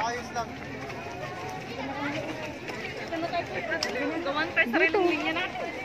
Ayos lang. Gawan tayo sa rin linya natin.